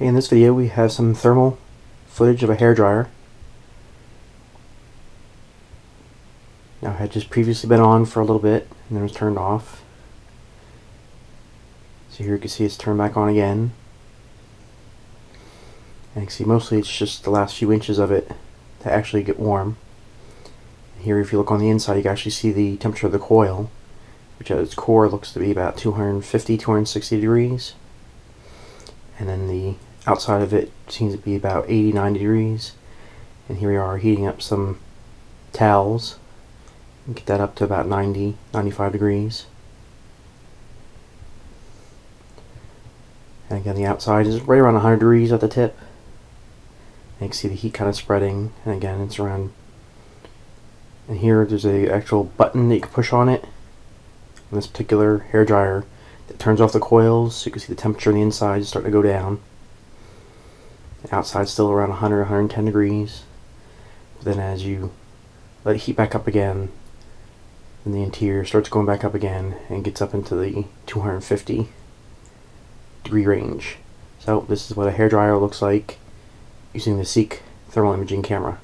In this video we have some thermal footage of a hair dryer. Now it had just previously been on for a little bit and then was turned off. So here you can see it's turned back on again. And you can see mostly it's just the last few inches of it to actually get warm. Here if you look on the inside you can actually see the temperature of the coil which at its core looks to be about 250 260 degrees and then the outside of it seems to be about 80 90 degrees. And here we are heating up some towels. Get that up to about 90 95 degrees. And again the outside is right around 100 degrees at the tip. And you can see the heat kind of spreading. And again it's around and here there's a actual button that you can push on it. On this particular hair dryer that turns off the coils so you can see the temperature on the inside is starting to go down the outside still around 100 110 degrees. But then as you let it heat back up again then the interior starts going back up again and gets up into the 250 degree range. So this is what a hair dryer looks like using the Seek thermal imaging camera